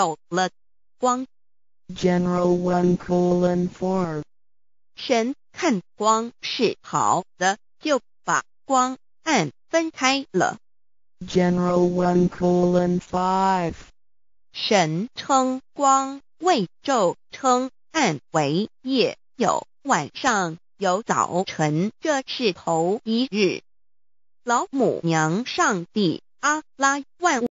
走了光。General one colon four，神看光是好的，就把光暗分开了。General one colon five，神称光为昼，称暗为夜，有晚上，有早晨，这是头一日。老母娘，上帝，阿拉万物。